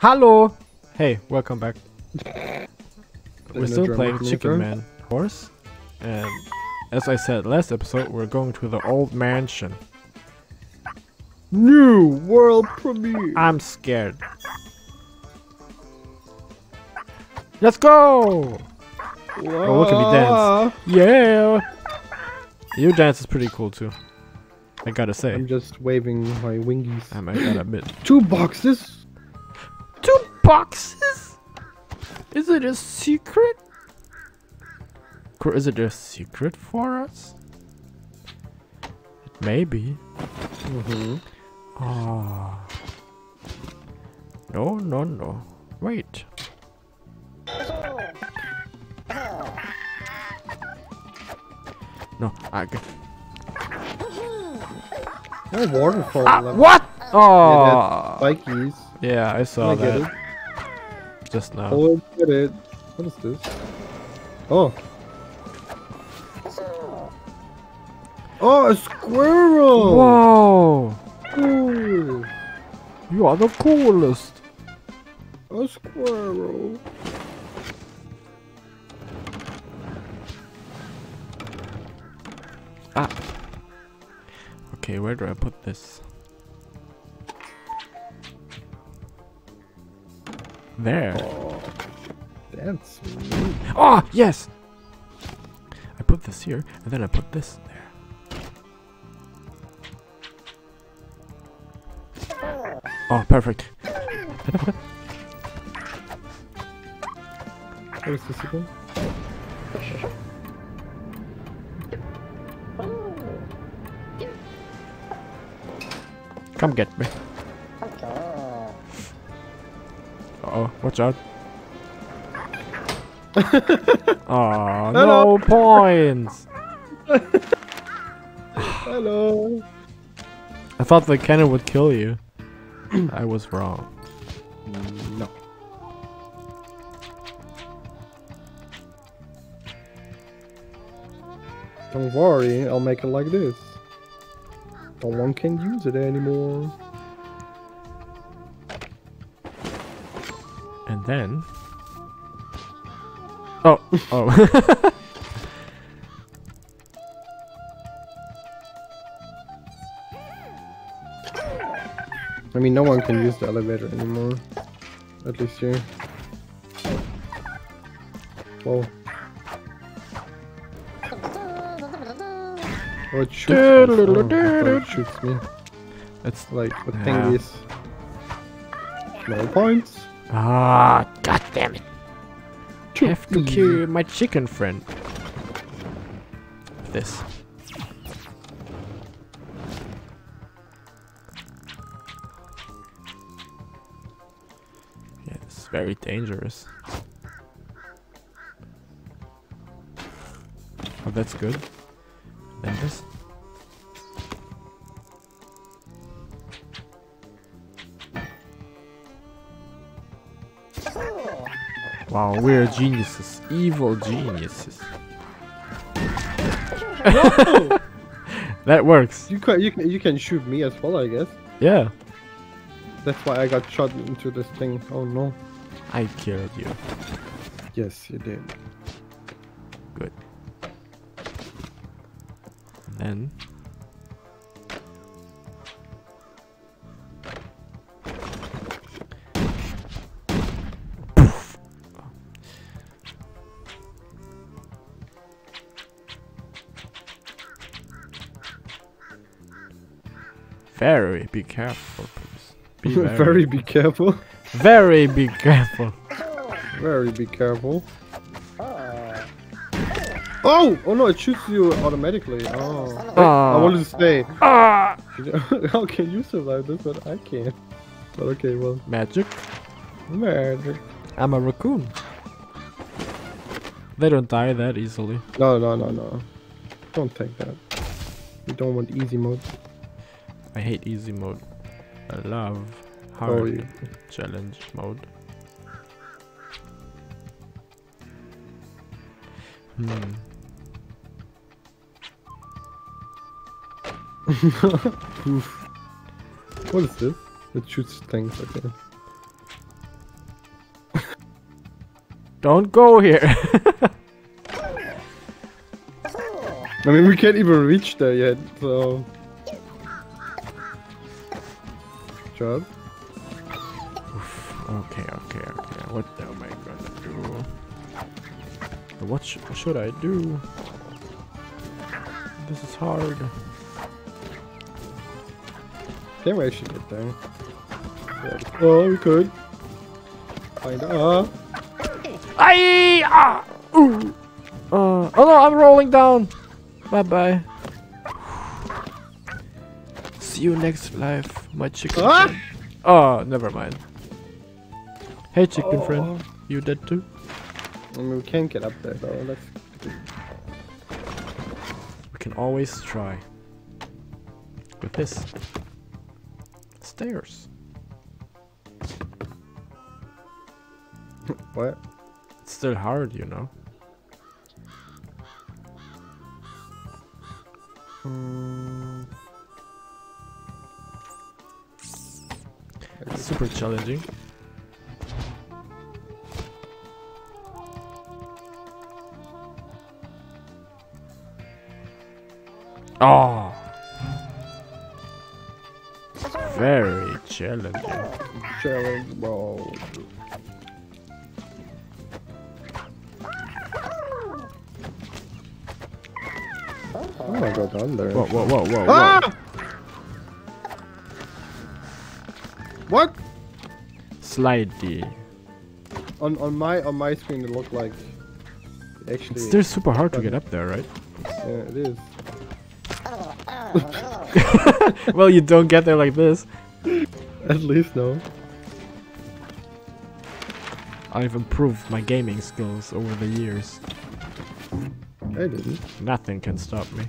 Hello! Hey, welcome back. We're still playing Chicken. Man Horse. And as I said last episode, we're going to the old mansion. New world premiere. I'm scared. Let's go! Oh, look at me dance. Yeah! Your dance is pretty cool too. I gotta say. I'm just waving my wingies. I might gotta admit. Two boxes. Two boxes? Is it a secret? Is it a secret for us? It may be. Mm-hmm. Ah. No, no, no. Wait. No, I g- No waterfall. ah. What? Yeah, Oh, that's spikies. Yeah, I saw I get that it. just now. Oh, I get it. What is this? Oh. Oh, a squirrel! Whoa! Ooh, You are the coolest. a squirrel. Ah. Okay, where do I put this? There. Oh, that's neat. Oh, yes! I put this here, and then I put this there. Oh, perfect. What is this again? Oh. Come get me. Uh oh, watch out. Aw, no Hello. points! Hello. I thought the cannon would kill you. I was wrong. No. Don't worry, I'll make it like this. No one can use it anymore. And then. Oh, oh. I mean, no one can use the elevator anymore. At least here. Whoa. Oh, it shoots me. Oh, it shoots me. it's Like, the Yeah. thing is... No points. Ah, god damn it! I have to kill my chicken friend. This. Yeah, it's very dangerous. Oh, that's good. Then this. Wow, we're geniuses. Evil geniuses. that works. You can, you can you can shoot me as well, I guess. Yeah. That's why I got shot into this thing. Oh no. I killed you. Yes, you did. Good. And then. Very be careful, please. Be very, Very be careful. very be careful. Very be careful. Oh! Oh no, it shoots you automatically. Oh. Wait, I Ah. wanted to stay. Ah! how can you survive this, but I can't. But okay, well, Magic. magic. I'm a raccoon. They don't die that easily. No, no, no, no. Don't take that. We don't want easy mode. I hate easy mode. I love Oh, hard you. challenge mode. Hmm. What is this? It shoots things, okay. Don't go here. I mean, we can't even reach there yet, so. Job. okay, okay, okay. What am I gonna do? What, sh what should I do? This is hard. Can't we actually get there? Yeah. Oh, we could. Find ah. Aye! Ah! Ooh! Uh, oh no, I'm rolling down! Bye bye. See you next life, my chicken Ah! friend. Oh, never mind. Hey, chicken Oh. friend. You dead too? I mean, we can't get up there though. That's We can always try. With this. Stairs. what? It's still hard, you know. Hmm. It's super challenging. Oh. Very challenging. Challenge ball. Oh my god, down there. Whoa, whoa, whoa, whoa, whoa. What? Slidey. On on my on my screen it looked like it actually It's still super hard to get up there, right? yeah, it is. well, you don't get there like this. At least no. I've improved my gaming skills over the years. I didn't. Nothing can stop me.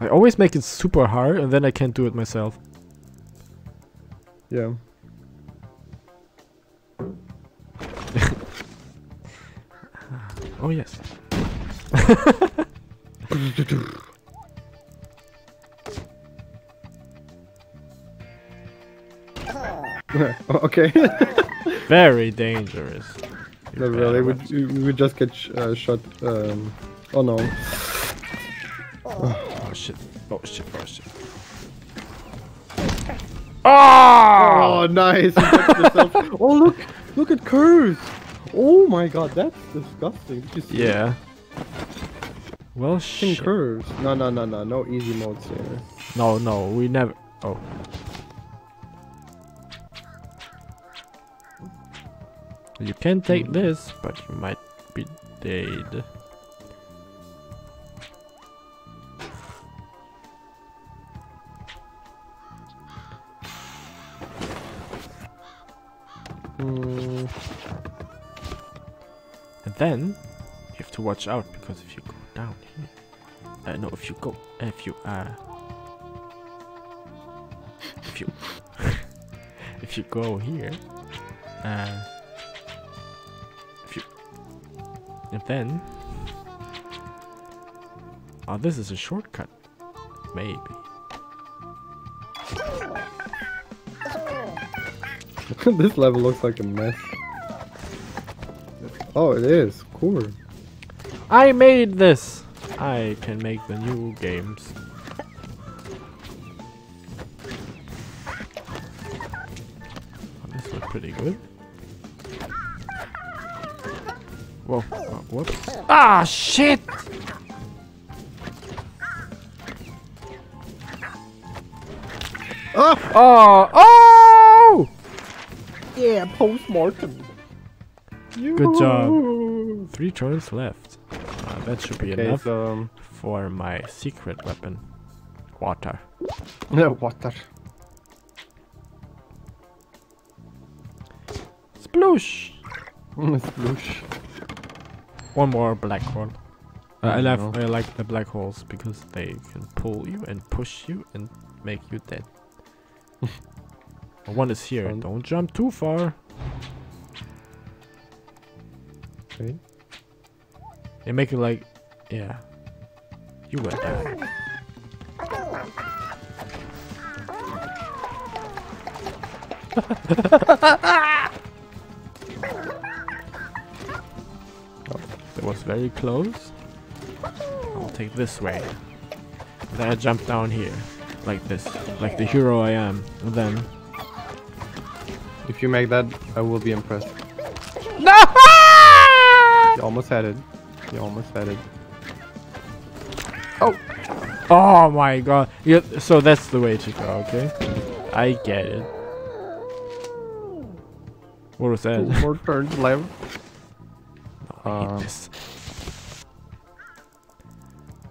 I always make it super hard and then I can't do it myself. Yeah. Oh yes. okay. Very dangerous. Not really. We we would just get sh uh, shot. Um. Oh no. Oh shit. Oh shit. Oh shit. Oh! Oh, nice. you touched yourself. oh look, look at curves. Oh my god, that's disgusting. Did you see Yeah. Well, Fucking shit. curves. No, no, no, no, no easy modes here. No, no, we never. Oh. You can take hmm. this, but you might be dead. Then you have to watch out because if you go down here, uh, no, if you go, if you uh, if you if you go here, uh, if you and then oh, this is a shortcut, maybe. this level looks like a mess. Oh, it is. Cool. I made this. I can make the new games. This looks pretty good. Whoa, oh, whoops. Ah, shit! Oh! Oh, oh! Yeah, post-mortem. Good job. Three turns left. Uh, that should be Okay, enough so... Um, for my secret weapon. Water. no, water. Sploosh! Sploosh. One more black hole. Uh, I, love. I like the black holes because they can pull you and push you and make you dead. One is here. Don't jump too far. And They make it like, yeah. You went down. It was very close. I'll take this way. Then I jump down here. Like this. Like the hero I am. And then... If you make that, I will be impressed. No! Almost had it. You almost had it. Oh my god. Yeah, so that's the way to go, okay? I get it. What was that? Two more turns left. I hate Uh, this.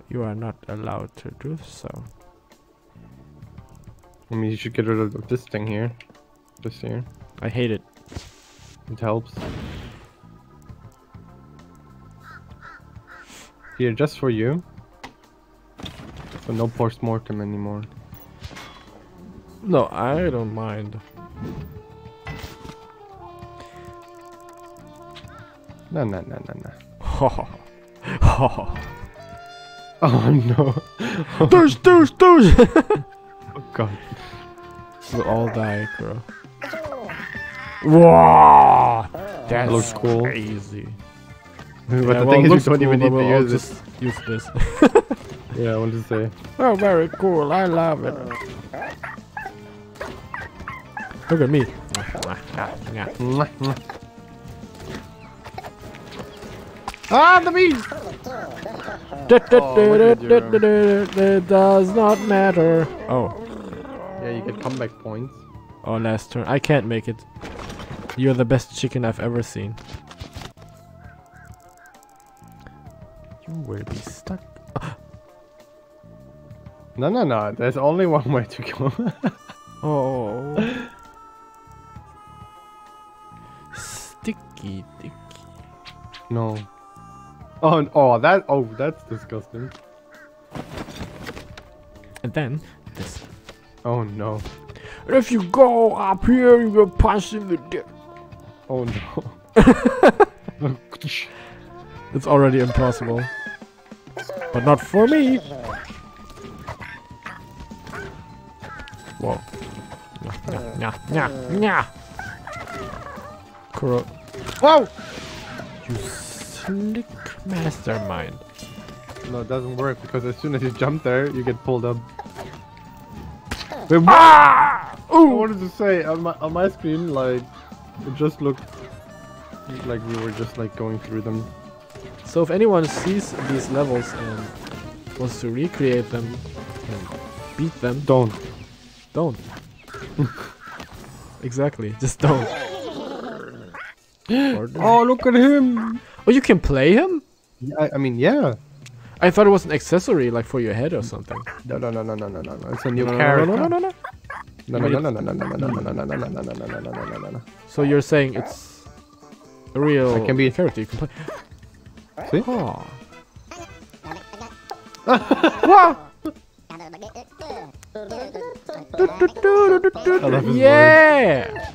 You are not allowed to do so. I mean, you should get rid of this thing here. Just here. I hate it. It helps. Here, just for you. So no post-mortem anymore. No, I don't mind. No, no, no, no, no. Oh, Oh no. douche, douche, douche! Oh god. We'll all die, bro. Wow, that's looks cool. crazy. But Yeah, the well, thing it is, you don't even need but to we'll use it. just use this. Yeah, I want to say. oh, very cool. I love it. Look at me. Mwah, mwah. Ah, the beast! It does not matter. Oh, Yeah, you get comeback points. oh, last turn. I can't make it. You're the best chicken I've ever seen. Will be stuck. No, no, no. There's only one way to go. Oh. Sticky, sticky. no. Oh, oh, that. Oh, that's disgusting. And then this. Oh no. And If you go up here, you punched in the dick. Oh no. It's already impossible. But not for me. Whoa. Nya, nya, nya, nya. Kuro. Whoa! You slick mastermind. no, it doesn't work because as soon as you jump there, you get pulled up. Wait, what? Ah! I wanted to say on my on my screen, like it just looked like we were just like going through them. So if anyone sees these levels and wants to recreate them and beat them, Don't. don't. exactly, just don't. Oh, look at him. oh, you can play him? Yeah, I, I mean, yeah. I thought it was an accessory, like for your head or something. No, no, no, no, no, no, no, no. It's a new no, no, character. no, no, no, no. No, no, no, no, no, no, no, no, no, no, no, no, no, no, no, no, no, no, no, no. So you're saying it's a real It can be- character you can play? See? Oh. love yeah!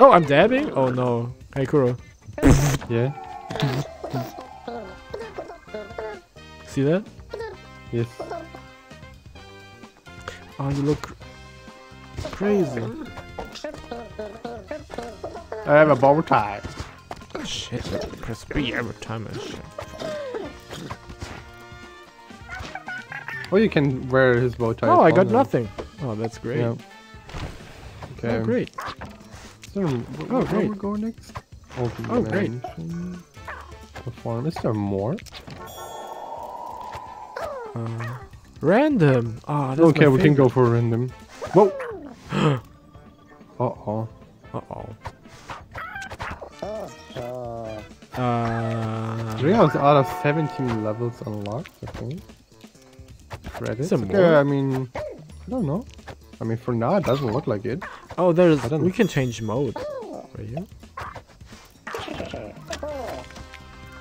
Oh, I'm dabbing? Oh no. Hey, Kuro. Yeah. See that? Yes. Oh, you look crazy. I have a bow tie. Shit, press B every time I shit. Oh, you can wear his bow tie. Oh, I got well, nothing. Oh, that's great. Yeah. Okay. Oh, great. So, wh- Oh, where great. we go next? Open Oh, great. dimension. Perform. Is there more? Uh, random. Oh, that's okay, my we can go for random. Whoa. uh oh. Uh-oh. Uh, Three out of 17 levels unlocked, I think. Credits. Some Okay, more? I mean, I don't know. I mean, for now, it doesn't look like it. oh, there's. We know. can change mode. Right here.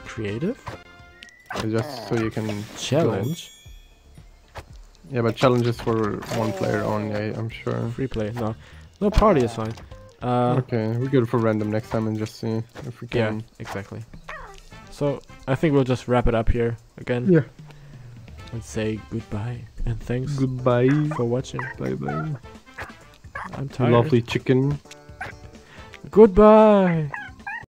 Creative It's just so you can challenge. Yeah, but challenges for one player only, I'm sure. Free play. No, no party is fine. Uh, okay, we go for random next time and just see if we can. Yeah, exactly. So I think we'll just wrap it up here again. Yeah. And say goodbye and thanks. Goodbye for watching. Bye bye. I'm tired. Lovely chicken. Goodbye.